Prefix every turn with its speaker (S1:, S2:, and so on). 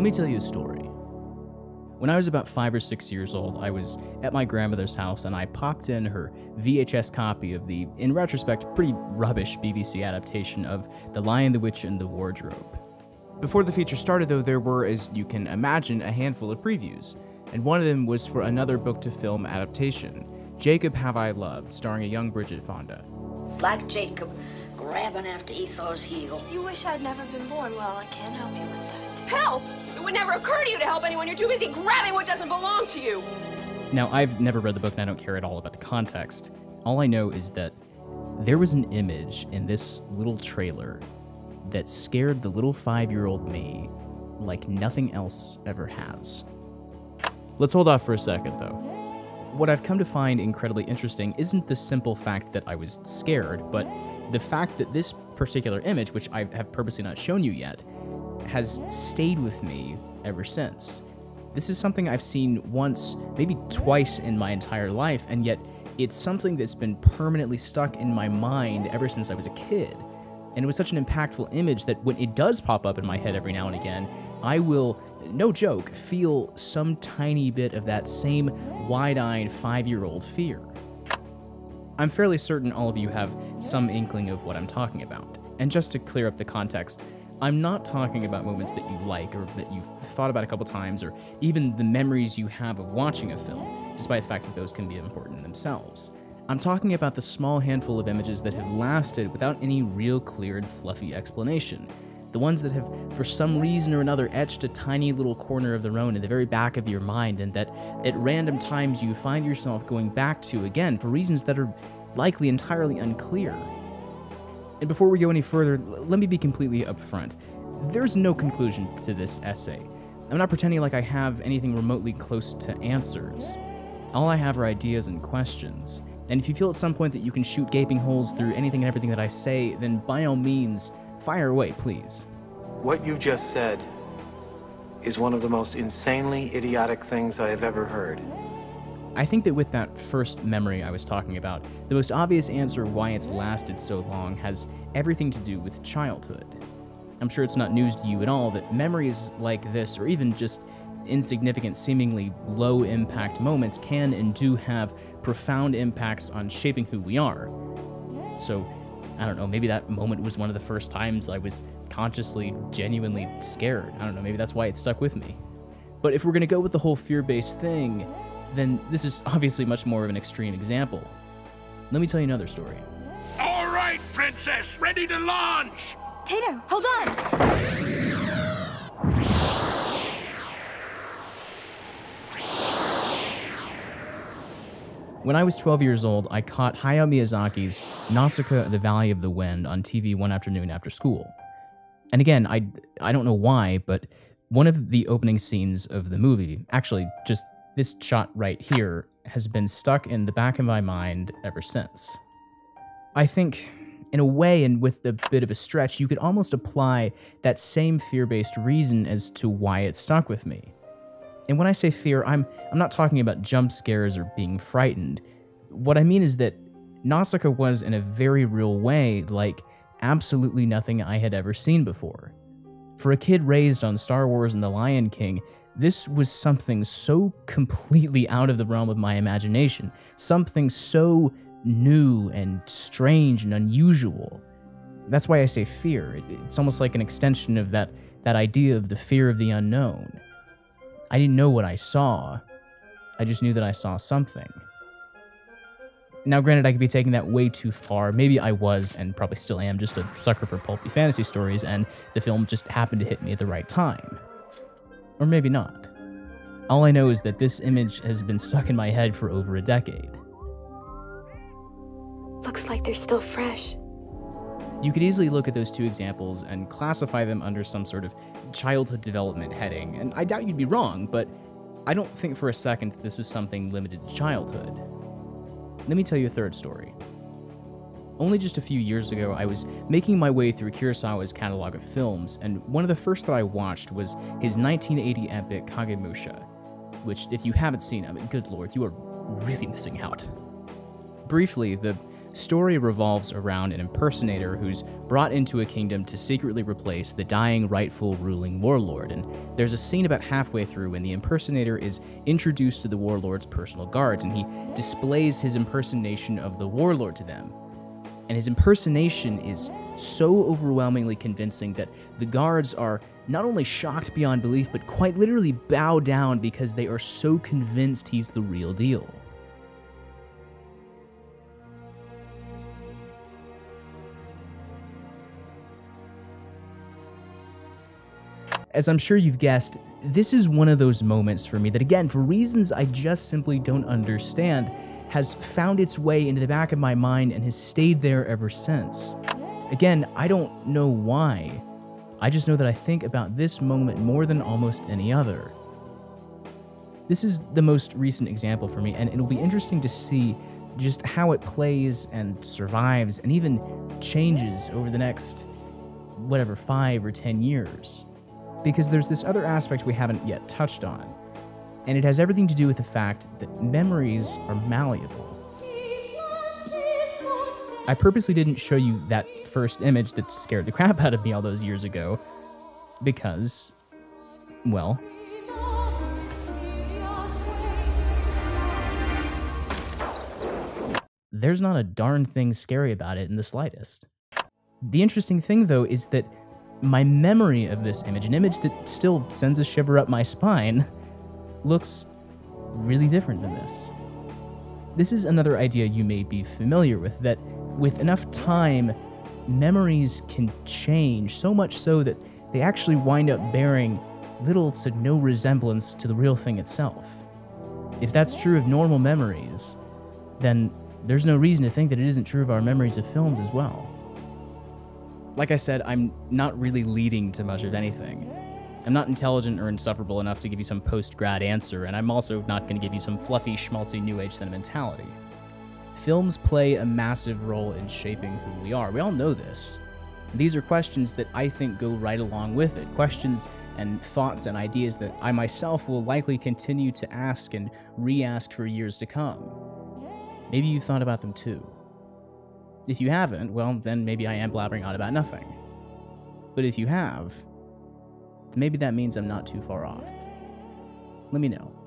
S1: Let me tell you a story. When I was about five or six years old, I was at my grandmother's house and I popped in her VHS copy of the, in retrospect, pretty rubbish BBC adaptation of The Lion, the Witch, and the Wardrobe. Before the feature started, though, there were, as you can imagine, a handful of previews, and one of them was for another book to film adaptation Jacob Have I Loved, starring a young Bridget Fonda.
S2: Like Jacob, grabbing after Esau's heel.
S3: You wish I'd never been born. Well, I can't help you with that.
S4: Help! It would never occur to you to help anyone. You're too busy grabbing what doesn't belong to you.
S1: Now, I've never read the book and I don't care at all about the context. All I know is that there was an image in this little trailer that scared the little five year old me like nothing else ever has. Let's hold off for a second, though. What I've come to find incredibly interesting isn't the simple fact that I was scared, but the fact that this particular image, which I have purposely not shown you yet, has stayed with me ever since. This is something I've seen once, maybe twice in my entire life, and yet it's something that's been permanently stuck in my mind ever since I was a kid. And it was such an impactful image that when it does pop up in my head every now and again, I will, no joke, feel some tiny bit of that same wide eyed five year old fear. I'm fairly certain all of you have some inkling of what I'm talking about. And just to clear up the context, I'm not talking about moments that you like or that you've thought about a couple times or even the memories you have of watching a film, despite the fact that those can be important themselves. I'm talking about the small handful of images that have lasted without any real clear and fluffy explanation. The ones that have, for some reason or another, etched a tiny little corner of their own in the very back of your mind, and that at random times you find yourself going back to again for reasons that are likely entirely unclear. And before we go any further, let me be completely upfront. There's no conclusion to this essay. I'm not pretending like I have anything remotely close to answers. All I have are ideas and questions. And if you feel at some point that you can shoot gaping holes through anything and everything that I say, then by all means, fire away, please.
S5: What you just said is one of the most insanely idiotic things I have ever heard.
S1: I think that with that first memory I was talking about, the most obvious answer why it's lasted so long has everything to do with childhood. I'm sure it's not news to you at all that memories like this, or even just insignificant, seemingly low impact moments, can and do have profound impacts on shaping who we are. So, I don't know, maybe that moment was one of the first times I was consciously, genuinely scared. I don't know, maybe that's why it stuck with me. But if we're gonna go with the whole fear based thing, then this is obviously much more of an extreme example. Let me tell you another story.
S6: All right, Princess, ready to launch!
S3: Tato, hold on!
S1: When I was 12 years old, I caught Hayao Miyazaki's Nausicaa the Valley of the Wind on TV one afternoon after school. And again, I, I don't know why, but one of the opening scenes of the movie, actually, just this shot right here, has been stuck in the back of my mind ever since. I think, in a way, and with a bit of a stretch, you could almost apply that same fear based reason as to why it stuck with me. And when I say fear, I'm I'm not talking about jump scares or being frightened. What I mean is that Nausicaa was in a very real way like absolutely nothing I had ever seen before. For a kid raised on Star Wars and The Lion King, this was something so completely out of the realm of my imagination, something so new and strange and unusual. That's why I say fear. It's almost like an extension of that that idea of the fear of the unknown. I didn't know what I saw. I just knew that I saw something. Now, granted, I could be taking that way too far. Maybe I was, and probably still am, just a sucker for pulpy fantasy stories, and the film just happened to hit me at the right time. Or maybe not. All I know is that this image has been stuck in my head for over a decade.
S3: Looks like they're still fresh.
S1: You could easily look at those two examples and classify them under some sort of childhood development heading, and I doubt you'd be wrong, but I don't think for a second that this is something limited to childhood. Let me tell you a third story. Only just a few years ago, I was making my way through Kurosawa's catalog of films, and one of the first that I watched was his 1980 epic Kagemusha, which, if you haven't seen, I mean, good lord, you are really missing out. Briefly, the story revolves around an impersonator who's brought into a kingdom to secretly replace the dying rightful ruling warlord. And there's a scene about halfway through when the impersonator is introduced to the warlord's personal guards and he displays his impersonation of the warlord to them. And his impersonation is so overwhelmingly convincing that the guards are not only shocked beyond belief, but quite literally bow down because they are so convinced he's the real deal. As I'm sure you've guessed, this is one of those moments for me that, again, for reasons I just simply don't understand, has found its way into the back of my mind and has stayed there ever since. Again, I don't know why. I just know that I think about this moment more than almost any other. This is the most recent example for me, and it'll be interesting to see just how it plays and survives and even changes over the next, whatever, five or ten years because there's this other aspect we haven't yet touched on, and it has everything to do with the fact that memories are malleable. I purposely didn't show you that first image that scared the crap out of me all those years ago, because, well, there's not a darn thing scary about it in the slightest. The interesting thing, though, is that my memory of this image, an image that still sends a shiver up my spine, looks really different than this. This is another idea you may be familiar with that with enough time, memories can change so much so that they actually wind up bearing little to no resemblance to the real thing itself. If that's true of normal memories, then there's no reason to think that it isn't true of our memories of films as well. Like I said, I'm not really leading to much of anything. I'm not intelligent or insufferable enough to give you some post grad answer, and I'm also not going to give you some fluffy, schmaltzy New Age sentimentality. Films play a massive role in shaping who we are. We all know this. These are questions that I think go right along with it. Questions and thoughts and ideas that I myself will likely continue to ask and re ask for years to come. Maybe you've thought about them too. If you haven't, well, then maybe I am blabbering on about nothing. But if you have, maybe that means I'm not too far off. Let me know.